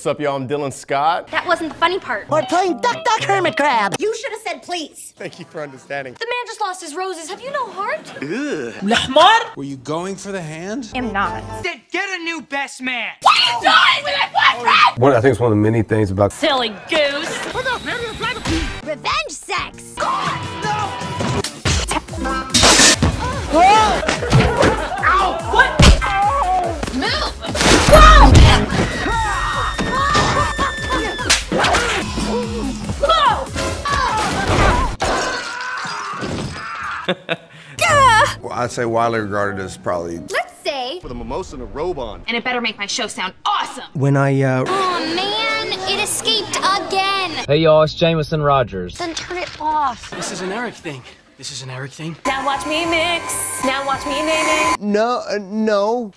What's up, y'all? I'm Dylan Scott. That wasn't the funny part. We're playing Duck Duck Hermit Crab. You should have said please. Thank you for understanding. The man just lost his roses. Have you no heart? Ugh. Were you going for the hand? am not. Then get a new best man. What are you doing with my boyfriend? One, I think it's one of the many things about Silly goose. Revenge sex. Well, I'd say widely regarded as probably Let's say. With a mimosa and a robe on. And it better make my show sound awesome. When I, uh, Oh man, it escaped again. Hey y'all, it's Jameson Rodgers. Then turn it off. This is an Eric thing. This is an Eric thing. Now watch me mix. Now watch me name it. no, uh, no.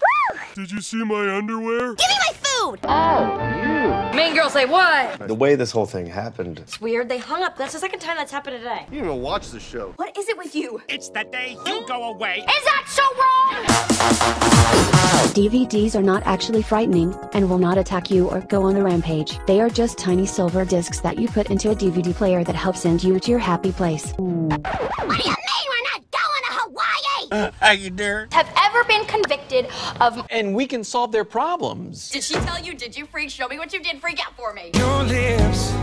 Did you see my underwear? Girl say what? the way this whole thing happened. It's weird. They hung up. That's the second time that's happened today. You didn't even watch the show. What is it with you? It's the day you go away. Is that so wrong? DVDs are not actually frightening and will not attack you or go on a rampage. They are just tiny silver discs that you put into a DVD player that helps send you to your happy place. What do you mean we're not going to Hawaii? Uh, how you doing? Have ever been convicted of And we can solve their problems. Did she tell you? Did you freak? Show me what you did. Freak out for me. Your lips.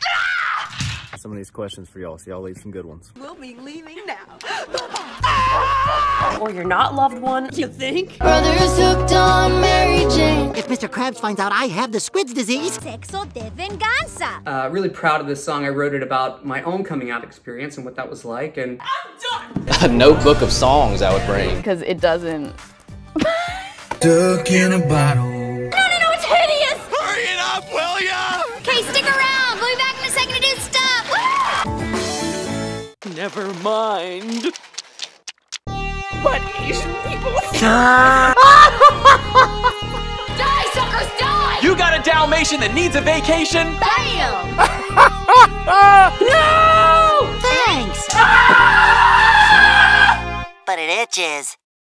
some of these questions for y'all, so y'all leave some good ones. We'll be leaving now. Or your not loved one. You think? Brothers hooked on Mary Jane. If Mr. Krabs finds out I have the squid's disease, Sexo de venganza. Uh, really proud of this song. I wrote it about my own coming out experience and what that was like. And A notebook of songs I would bring. Because it doesn't. Duck in a bottle. No, no, no, it's hideous. Hurry it up, will ya? Okay, stick around. We'll be back in a second to do stuff. never mind. But Asian people. Die, suckers, die! You got a Dalmatian that needs a vacation? Bam! No! Thanks. Ah! but it itches.